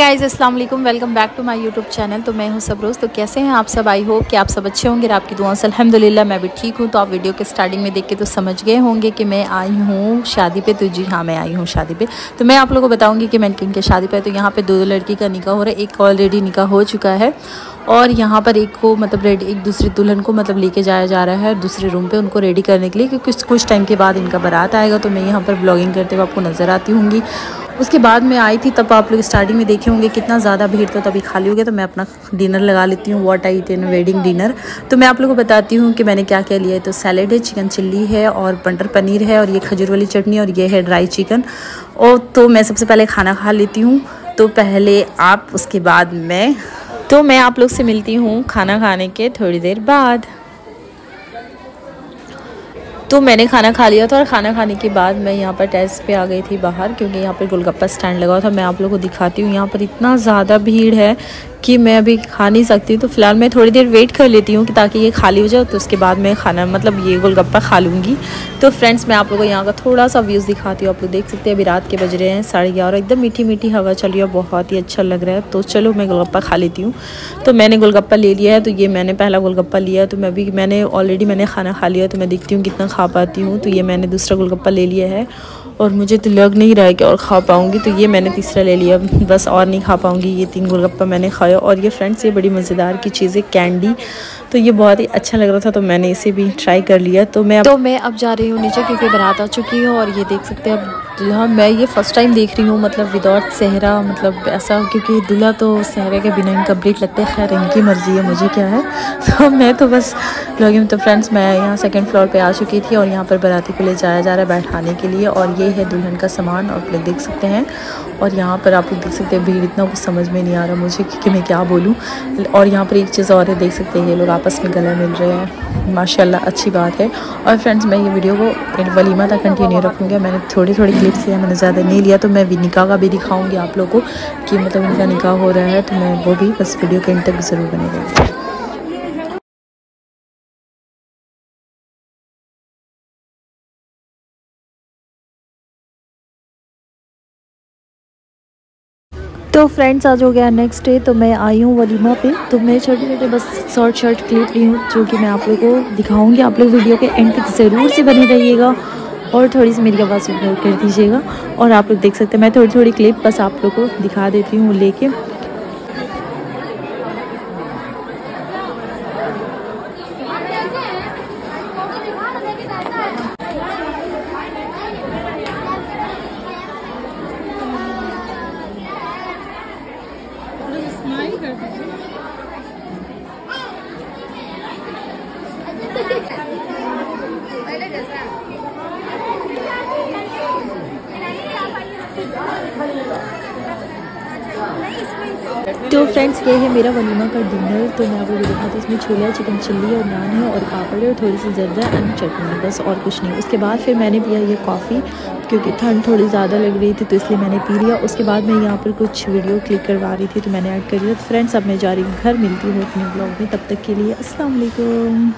Guys अस्सलाम वालेकुम। Welcome back to my YouTube channel तो मैं हूँ सबरोज़। तो कैसे हैं आप सब? आई होप कि आप सब अच्छे होंगे और आपकी दुआ से अल्हम्दुलिल्लाह मैं भी ठीक हूँ। तो आप वीडियो के स्टार्टिंग में देख के तो समझ गए होंगे कि मैं आई हूँ शादी पे। तो जी हाँ मैं आई हूँ शादी पे। तो मैं आप लोगों को बताऊँगी कि मैं किन के शादी पे तो यहाँ पर दो दो लड़की का निकाह हो रहा है। एक ऑलरेडी निकाह हो चुका है। और यहाँ पर एक को मतलब रेडी एक दूसरी दुल्हन को मतलब लेके जाया जा रहा है दूसरे रूम पे उनको रेडी करने के लिए। क्योंकि कुछ कुछ टाइम के बाद इनका बारात आएगा। तो मैं यहाँ पर ब्लॉगिंग करते हुए आपको नज़र आती हूँगी। उसके बाद मैं आई थी, तब आप लोग स्टार्टिंग में देखे होंगे कितना ज़्यादा भीड़ था, तभी खाली हो गया तो मैं अपना डिनर लगा लेती हूँ what I in wedding dinner तो मैं आप लोगों को बताती हूँ कि मैंने क्या क्या लिया है। तो सैलेड है चिकन चिल्ली है और बटर पनीर है और ये खजूर वाली चटनी और ये है ड्राई चिकन और तो मैं सबसे पहले खाना खा लेती हूँ। तो पहले आप, उसके बाद मैं। तो मैं आप लोग से मिलती हूँ खाना खाने के थोड़ी देर बाद। तो मैंने खाना खा लिया था और खाना खाने के बाद मैं यहाँ पर टेस्ट पे आ गई थी बाहर, क्योंकि यहाँ पर गोलगप्पा स्टैंड लगा हुआ था। मैं आप लोगों को दिखाती हूँ, यहाँ पर इतना ज़्यादा भीड़ है कि मैं अभी खा नहीं सकती तो फ़िलहाल मैं थोड़ी देर वेट कर लेती हूँ कि ताकि ये खाली हो जाए तो उसके बाद मैं खाना मतलब ये गोलगप्पा खा लूँगी। तो फ्रेंड्स मैं आप लोगों को यहाँ का थोड़ा सा व्यूज़ दिखाती हूँ। आप लोग देख सकते हैं, अभी रात के बज रहे हैं, साढ़े ग्यारह। एकदम मीठी मीठी हवा चल रही है, बहुत ही अच्छा लग रहा है। तो चलो मैं गोलगप्पा खा लेती हूँ। तो मैंने गोलगप्पा ले लिया है तो ये मैंने पहला गोलगप्पा लिया तो मैं अभी, मैंने ऑलरेडी मैंने खाना खा लिया तो मैं देखती हूँ कितना खा पाती हूँ। तो ये मैंने दूसरा गोलगप्पा ले लिया है। और मुझे तो लग नहीं रहा है कि और खा पाऊँगी तो ये मैंने तीसरा ले लिया। बस और नहीं खा पाऊँगी, ये तीन गोलगप्पा मैंने खाया और ये फ्रेंड्स, ये बड़ी मज़ेदार की चीज़ कैंडी। तो ये बहुत ही अच्छा लग रहा था तो मैंने इसे भी ट्राई कर लिया। तो मैं अब... तो मैं अब जा रही हूँ नीचे, क्योंकि बरात आ चुकी है, और ये देख सकते हैं अब दूल्हा, मैं ये फ़र्स्ट टाइम देख रही हूँ मतलब विदाउट सहरा मतलब ऐसा, क्योंकि दूल्हा तो सहरे के बिना इनकम्प्लीट लगता है। खैर, इनकी मर्ज़ी है, मुझे क्या है? तो मैं तो बस ब्लॉगिंग तो फ्रेंड्स मैं यहाँ सेकेंड फ्लोर पर आ चुकी थी और यहाँ पर बाराती को ले जाया जा रहा है बैठाने के लिए। और ये है दुल्हन का सामान, आप लोग देख सकते हैं। और यहाँ पर आप लोग देख सकते हैं, भीड़ इतना कुछ समझ में नहीं आ रहा मुझे कि मैं क्या बोलूँ। और यहाँ पर एक चीज़ और है, देख सकते हैं, ये लोग आपस में गला मिल रहे हैं। माशाल्लाह, अच्छी बात है। और फ्रेंड्स मैं ये वीडियो को वलीमा तक कंटिन्यू रखूँगी। मैंने थोड़ी थोड़ी क्लिप्स लिया मैंने ज़्यादा नहीं लिया तो मैं भी निकाह का भी दिखाऊँगी आप लोगों को कि मतलब उनका निकाह हो रहा है तो मैं वो भी बस वीडियो के इन तक ज़रूर बनेगा तो फ्रेंड्स आज हो गया नेक्स्ट डे तो मैं आई हूँ वलीमा पे। तो मैं छोटे छोटे बस शॉर्ट शर्ट क्लिप ली हूँ, जो कि मैं आप लोगों को दिखाऊँगी। आप लोग वीडियो के एंड तक ज़रूर से बने रहिएगा और थोड़ी सी मेरी आवाज़ इग्नोर कर दीजिएगा। और आप लोग देख सकते हैं, मैं थोड़ी थोड़ी क्लिप बस आप लोग को दिखा देती हूँ लेके। तो फ्रेंड्स ये है मेरा वनीमा का डिनर तो मैं आपको देखा था इसमें छोले चिकन चिल्ली और नान है और पापड़ है और थोड़ी सी जर्दा एंड चटनी, बस और कुछ नहीं। उसके बाद फिर मैंने पिया ये कॉफ़ी क्योंकि ठंड थोड़ी ज़्यादा लग रही थी तो इसलिए मैंने पी लिया। उसके बाद मैं यहाँ पर कुछ वीडियो क्लिक करवा रही थी तो मैंने ऐड कर। लिया तो फ्रेंड्स अब मैं जा रही हूँ घर, मिलती हूँ अपने ब्लॉग में। तब तक के लिए वालेकुम